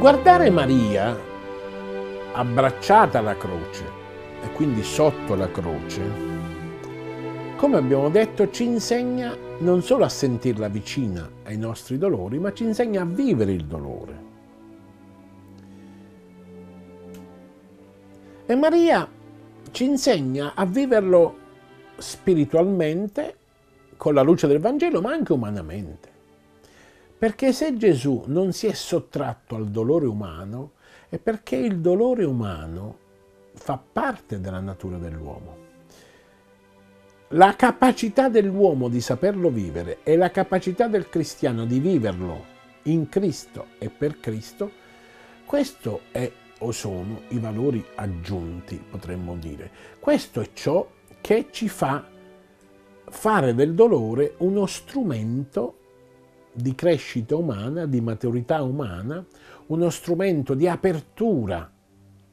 Guardare Maria abbracciata alla croce e quindi sotto la croce, come abbiamo detto, ci insegna non solo a sentirla vicina ai nostri dolori, ma ci insegna a vivere il dolore. E Maria ci insegna a viverlo spiritualmente, con la luce del Vangelo, ma anche umanamente. Perché se Gesù non si è sottratto al dolore umano, è perché il dolore umano fa parte della natura dell'uomo. La capacità dell'uomo di saperlo vivere e la capacità del cristiano di viverlo in Cristo e per Cristo, questo è o sono i valori aggiunti, potremmo dire. Questo è ciò che ci fa fare del dolore uno strumento di crescita umana, di maturità umana, uno strumento di apertura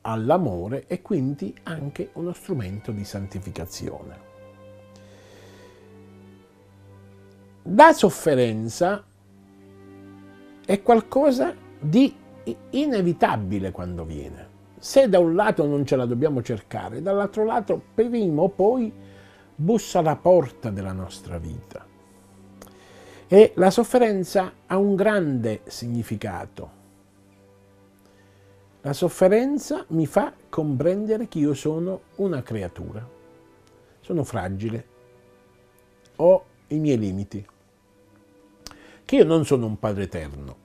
all'amore e quindi anche uno strumento di santificazione. La sofferenza è qualcosa di inevitabile quando viene. Se da un lato non ce la dobbiamo cercare, dall'altro lato prima o poi bussa alla porta della nostra vita. E la sofferenza ha un grande significato. La sofferenza mi fa comprendere che io sono una creatura, sono fragile, ho i miei limiti, che io non sono un Padre Eterno,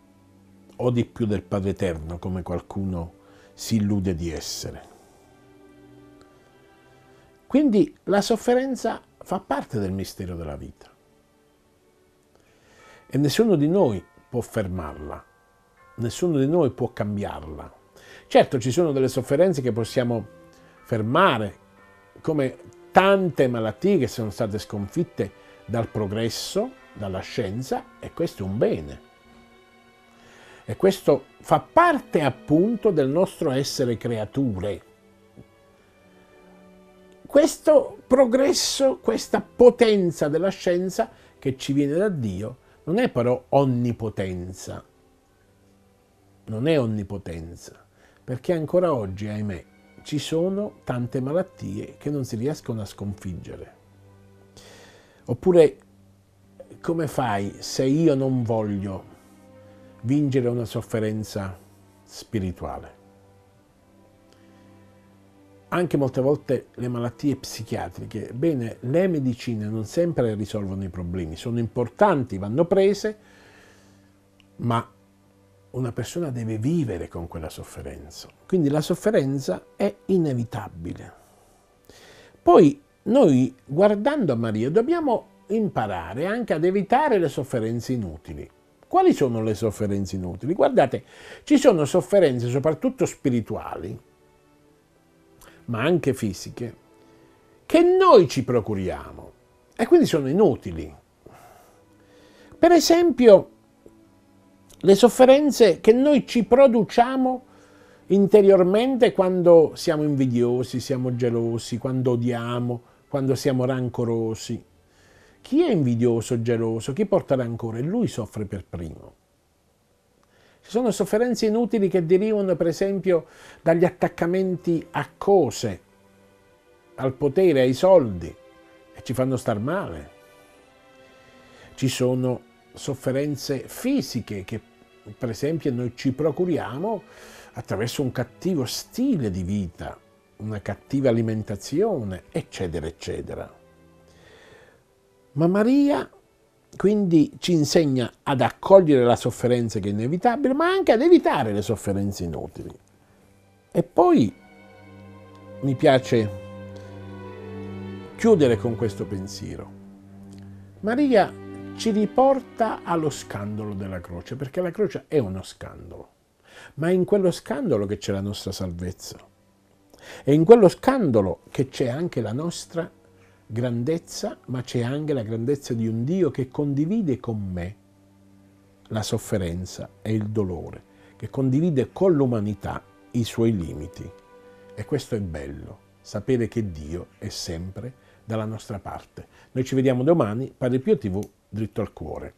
o di più del Padre Eterno, come qualcuno si illude di essere. Quindi la sofferenza fa parte del mistero della vita e nessuno di noi può fermarla, nessuno di noi può cambiarla. Certo ci sono delle sofferenze che possiamo fermare, come tante malattie che sono state sconfitte dal progresso, dalla scienza, e questo è un bene. E questo fa parte appunto del nostro essere creature. Questo progresso, questa potenza della scienza che ci viene da Dio, non è però onnipotenza. Non è onnipotenza, perché ancora oggi, ahimè, ci sono tante malattie che non si riescono a sconfiggere. Oppure, come fai se io non voglio vincere una sofferenza spirituale. Anche molte volte le malattie psichiatriche, bene, le medicine non sempre risolvono i problemi, sono importanti, vanno prese, ma una persona deve vivere con quella sofferenza. Quindi la sofferenza è inevitabile. Poi noi, guardando a Maria, dobbiamo imparare anche ad evitare le sofferenze inutili. Quali sono le sofferenze inutili? Guardate, ci sono sofferenze soprattutto spirituali, ma anche fisiche, che noi ci procuriamo e quindi sono inutili. Per esempio, le sofferenze che noi ci produciamo interiormente quando siamo invidiosi, siamo gelosi, quando odiamo, quando siamo rancorosi. Chi è invidioso, geloso, chi porta rancore? Lui soffre per primo. Ci sono sofferenze inutili che derivano per esempio dagli attaccamenti a cose, al potere, ai soldi e ci fanno star male. Ci sono sofferenze fisiche che per esempio noi ci procuriamo attraverso un cattivo stile di vita, una cattiva alimentazione, eccetera, eccetera. Ma Maria quindi ci insegna ad accogliere la sofferenza che è inevitabile, ma anche ad evitare le sofferenze inutili. E poi mi piace chiudere con questo pensiero. Maria ci riporta allo scandalo della croce, perché la croce è uno scandalo, ma è in quello scandalo che c'è la nostra salvezza. È in quello scandalo che c'è anche la nostra grandezza, ma c'è anche la grandezza di un Dio che condivide con me la sofferenza e il dolore, che condivide con l'umanità i suoi limiti. E questo è bello, sapere che Dio è sempre dalla nostra parte. Noi ci vediamo domani, Padre Pio TV, dritto al cuore.